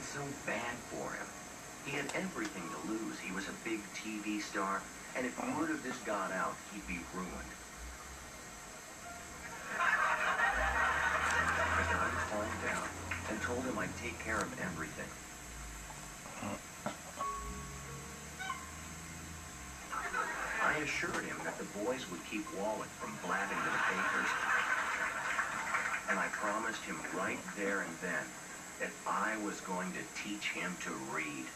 felt so bad for him. He had everything to lose. He was a big TV star, and if word of this got out, he'd be ruined. I got him calmed down and told him I'd take care of everything. I assured him that the boys would keep Wallach from blabbing to the papers. And I promised him right there and then that I was going to teach him to read.